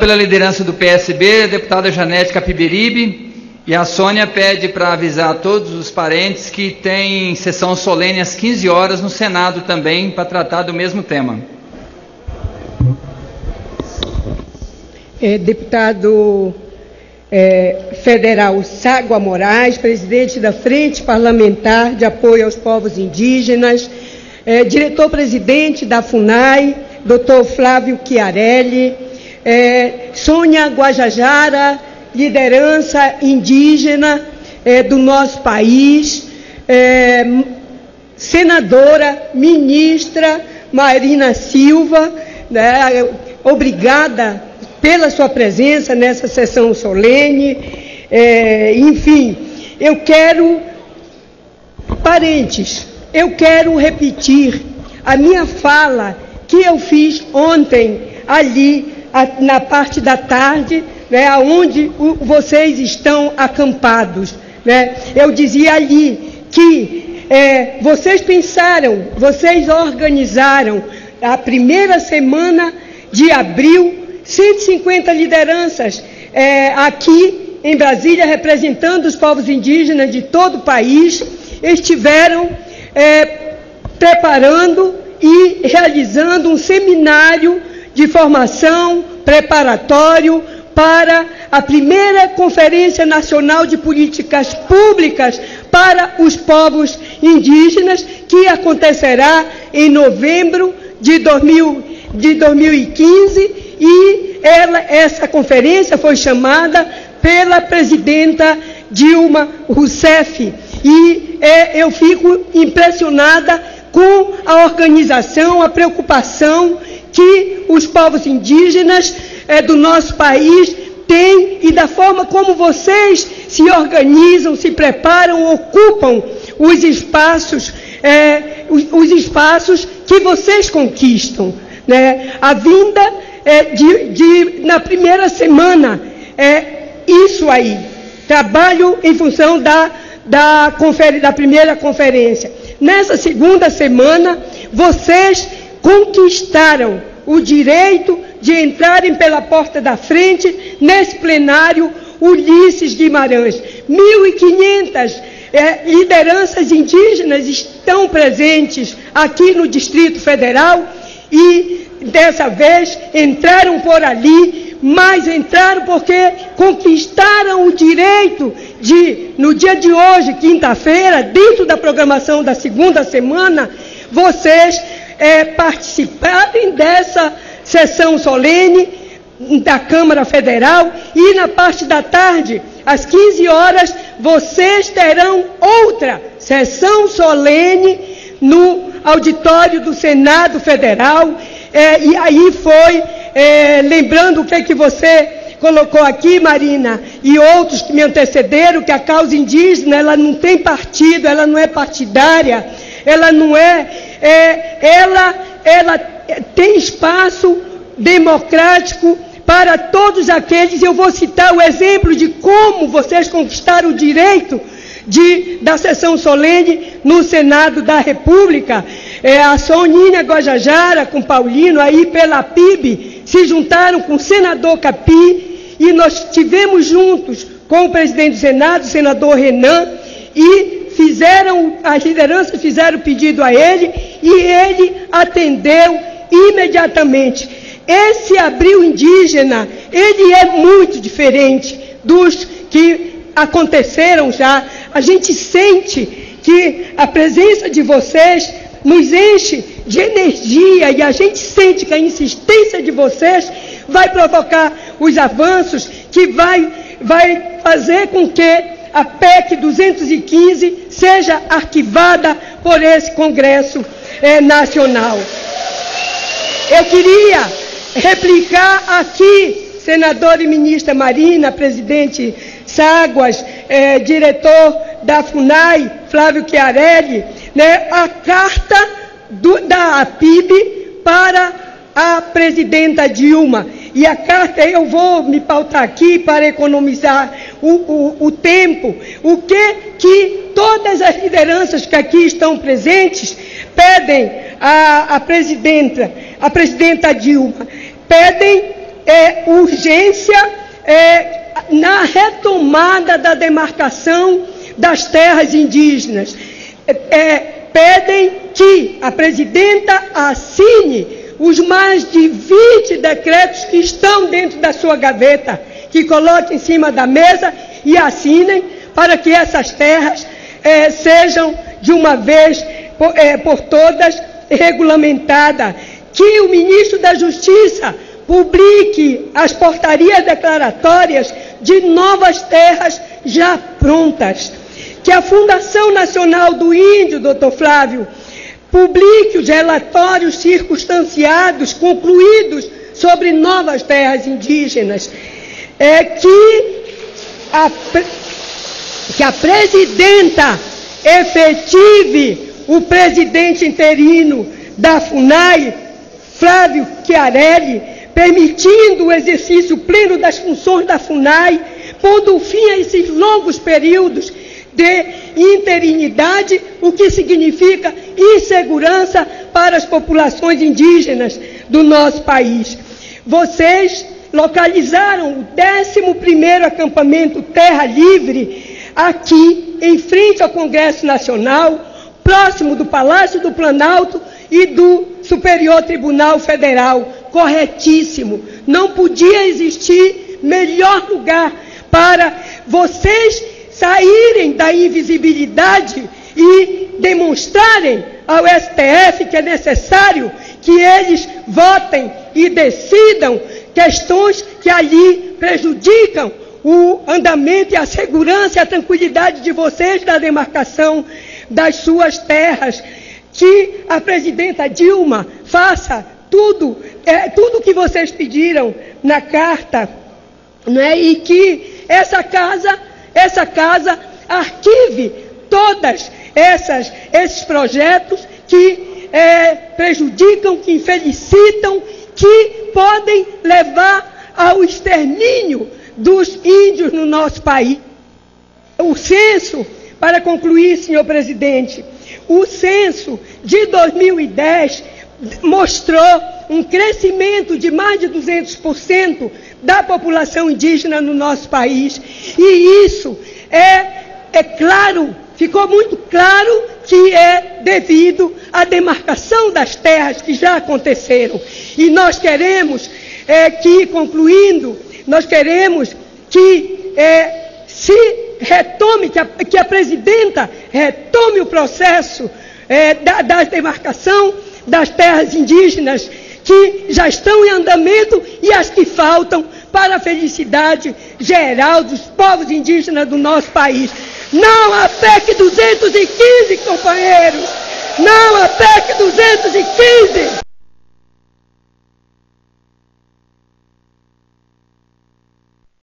Pela liderança do PSB, a deputada Janete Capiberibe e a Sônia pede para avisar a todos os parentes que tem sessão solene às 15 horas no Senado também para tratar do mesmo tema. É, deputado é, federal Ságua Moraes, presidente da Frente Parlamentar de Apoio aos Povos Indígenas, é, diretor-presidente da FUNAI, doutor Flávio Chiarelli, é, Sônia Guajajara, liderança indígena é, do nosso país, é, senadora, ministra Marina Silva, né, obrigada pela sua presença nessa sessão solene. É, enfim, eu quero, parentes, eu quero repetir a minha fala que eu fiz ontem ali na parte da tarde, né, onde o, vocês estão acampados. Né? Eu dizia ali que é, vocês pensaram, vocês organizaram a primeira semana de abril 150 lideranças é, aqui em Brasília, representando os povos indígenas de todo o país, estiveram é, preparando e realizando um seminário de formação preparatório para a primeira Conferência Nacional de Políticas Públicas para os povos indígenas, que acontecerá em novembro de, 2000, de 2015 e ela, essa conferência foi chamada pela presidenta Dilma Rousseff. E é, eu fico impressionada com a organização, a preocupação que os povos indígenas é, do nosso país têm e da forma como vocês se organizam, se preparam, ocupam os espaços, é, os, os, espaços que vocês conquistam. Né? A vinda é, de, de, na primeira semana é isso aí. Trabalho em função da, da, da primeira conferência. Nessa segunda semana, vocês conquistaram o direito de entrarem pela porta da frente nesse plenário Ulisses Guimarães. 1.500 é, lideranças indígenas estão presentes aqui no Distrito Federal e dessa vez entraram por ali, mas entraram porque conquistaram o direito de, no dia de hoje, quinta-feira, dentro da programação da segunda semana, vocês é, participarem dessa sessão solene da Câmara Federal e na parte da tarde, às 15 horas, vocês terão outra sessão solene no auditório do Senado Federal. É, e aí foi, é, lembrando o que, é que você colocou aqui, Marina, e outros que me antecederam, que a causa indígena ela não tem partido, ela não é partidária, ela não é, é ela, ela tem espaço democrático para todos aqueles. Eu vou citar o exemplo de como vocês conquistaram o direito de, da sessão solene no Senado da República. É, a Soninha Guajajara com Paulino aí pela PIB se juntaram com o senador Capi e nós tivemos juntos com o presidente do Senado, o senador Renan, e fizeram, as lideranças fizeram pedido a ele e ele atendeu imediatamente. Esse abril indígena, ele é muito diferente dos que aconteceram já. A gente sente que a presença de vocês nos enche de energia e a gente sente que a insistência de vocês vai provocar os avanços que vai, vai fazer com que a PEC 215 seja arquivada por esse Congresso eh, Nacional. Eu queria replicar aqui, senador e ministra Marina, presidente Ságuas, eh, diretor da FUNAI, Flávio Chiarelli, né, a carta do, da APIB para a presidenta Dilma. E a carta, eu vou me pautar aqui para economizar o, o, o tempo. O que que todas as lideranças que aqui estão presentes pedem à, à presidenta, a presidenta Dilma, pedem é, urgência é, na retomada da demarcação das terras indígenas. É, é, pedem que a presidenta assine os mais de 20 decretos que estão dentro da sua gaveta, que coloque em cima da mesa e assinem para que essas terras é, sejam de uma vez por, é, por todas regulamentadas. Que o ministro da Justiça publique as portarias declaratórias de novas terras já prontas. Que a Fundação Nacional do Índio, doutor Flávio, publique os relatórios circunstanciados, concluídos sobre novas terras indígenas. É que a, que a presidenta efetive o presidente interino da FUNAI, Flávio Chiarelli, permitindo o exercício pleno das funções da FUNAI, pondo fim a esses longos períodos de interinidade, o que significa insegurança para as populações indígenas do nosso país. Vocês localizaram o 11º acampamento Terra Livre aqui, em frente ao Congresso Nacional, próximo do Palácio do Planalto e do Superior Tribunal Federal. Corretíssimo. Não podia existir melhor lugar para vocês saírem da invisibilidade e demonstrarem ao STF que é necessário que eles votem e decidam questões que ali prejudicam o andamento e a segurança e a tranquilidade de vocês da demarcação das suas terras. Que a presidenta Dilma faça tudo, é, tudo que vocês pediram na carta, né? e que essa casa, essa casa arquive todas essas, esses projetos que é, prejudicam, que infelicitam, que podem levar ao extermínio dos índios no nosso país. O censo, para concluir, senhor presidente, o censo de 2010 mostrou um crescimento de mais de 200% da população indígena no nosso país. E isso é, é claro, ficou muito claro que é devido à demarcação das terras que já aconteceram. E nós queremos é, que, concluindo, nós queremos que é, se retome, que a, que a, presidenta retome o processo é, da, da demarcação das terras indígenas que já estão em andamento e as que faltam para a felicidade geral dos povos indígenas do nosso país. Não a PEC 215, companheiros! Não a PEC 215!